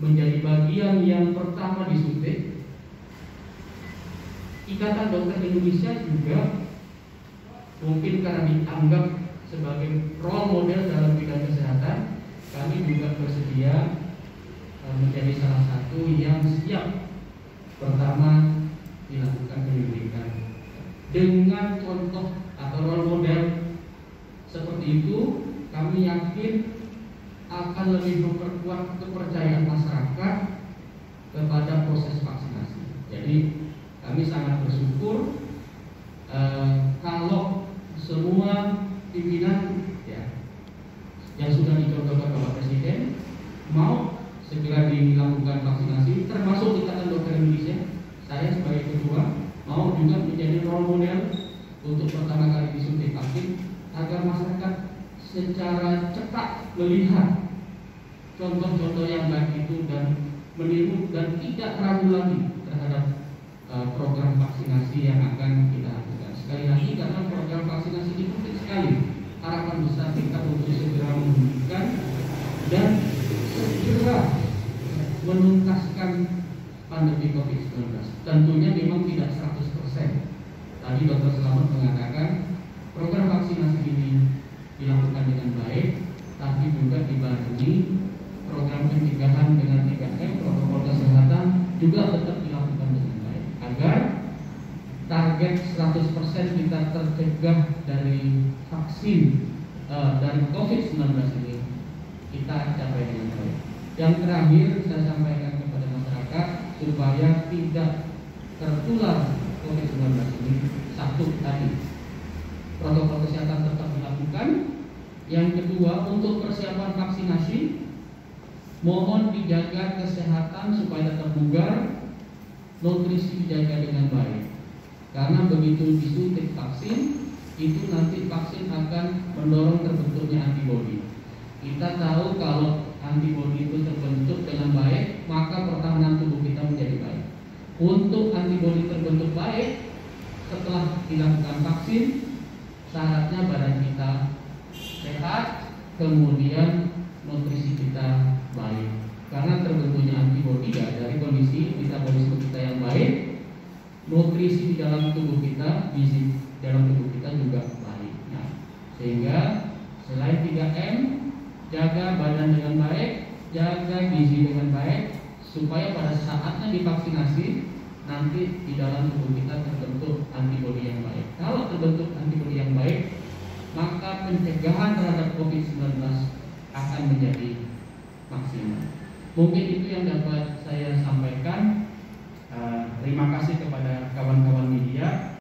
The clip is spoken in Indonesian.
menjadi bagian yang pertama disuntik. Ikatan Dokter Indonesia juga mungkin karena dianggap sebagai role model dalam bidang kesehatan, kami juga bersedia eh, menjadi salah satu yang siap pertama dilakukan penyuntikan dengan contoh atau role model seperti itu kami yakin akan lebih memperkuat kepercayaan masyarakat kepada proses vaksinasi. Jadi kami sangat bersyukur eh, kalau semua pimpinan ya yang sudah dicontohkan Bapak Presiden mau segera dilakukan vaksinasi termasuk Ikatan Dokter Indonesia saya sebagai ketua mau juga menjadi role model untuk pertama kali disuntik vaksin agar masyarakat secara cepat melihat contoh-contoh yang baik itu dan meniru dan tidak ragu lagi terhadap uh, program vaksinasi yang akan kita lakukan. Sekali lagi karena program vaksinasi ini penting sekali. Harapan besar kita untuk segera menghentikan dan segera menuntaskan pandemi COVID-19. Tentunya memang tidak 100%. Tadi Dr. Selamat mengatakan program vaksinasi ini dilakukan dengan baik, tapi juga dibarengi program pencegahan dengan 3M, protokol kesehatan juga tetap dilakukan dengan baik agar target 100% kita tercegah dari vaksin uh, dari COVID-19 ini kita capai dengan baik. Yang terakhir saya sampaikan kepada masyarakat supaya tidak tertular COVID-19 ini satu tadi protokol kesehatan tetap dilakukan. Yang kedua untuk persiapan vaksinasi mohon dijaga kesehatan supaya tetap bugar, nutrisi dijaga dengan baik. Karena begitu disuntik vaksin, itu nanti vaksin akan mendorong terbentuknya antibodi. Kita tahu kalau antibodi itu terbentuk dengan baik, maka pertahanan tubuh kita menjadi baik. Untuk antibodi terbentuk baik, setelah dilakukan vaksin, syaratnya badan kita sehat, kemudian nutrisi kita baik. Karena terbentuknya antibodi ya dari kondisi metabolisme kita yang baik, nutrisi di dalam tubuh kita, gizi dalam tubuh kita juga baik. Nah, sehingga selain 3M, jaga badan dengan baik, jaga gizi dengan baik, supaya pada saatnya divaksinasi nanti di dalam tubuh kita terbentuk antibodi yang baik. Kalau terbentuk antibodi yang baik, maka pencegahan terhadap COVID-19 akan menjadi maksimal. Mungkin itu yang dapat saya sampaikan. Terima kasih kepada kawan-kawan media.